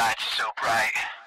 lights so bright.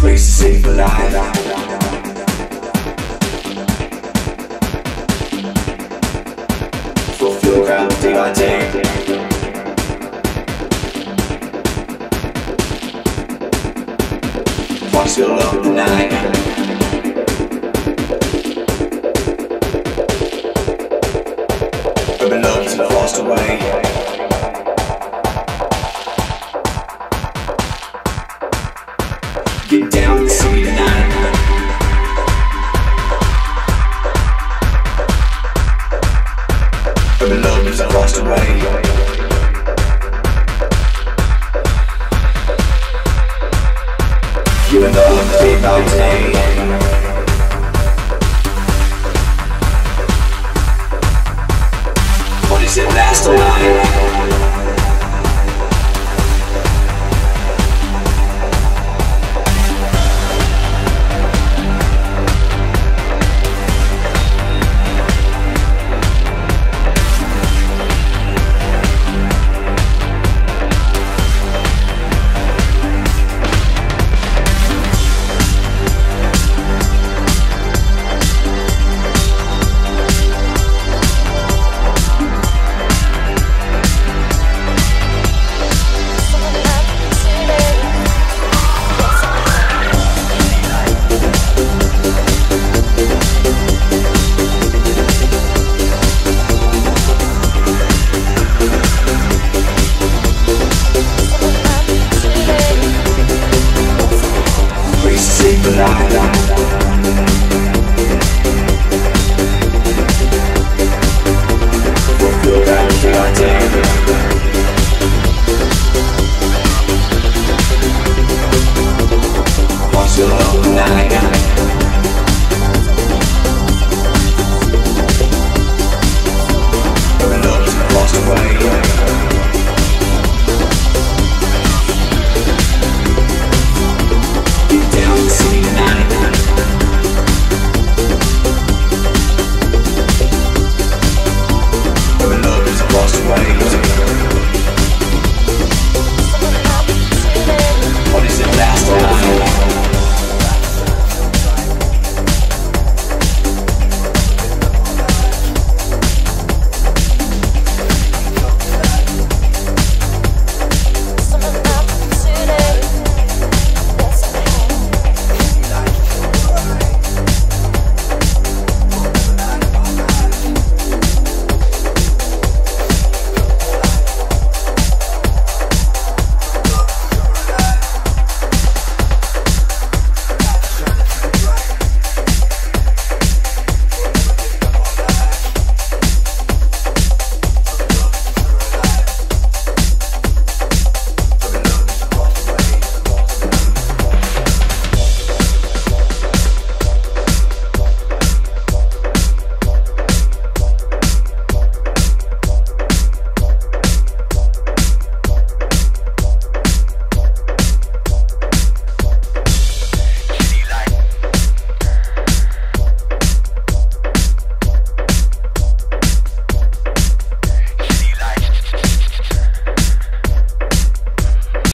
Race to save a day by day. Watch your love the night. Urban love lost away.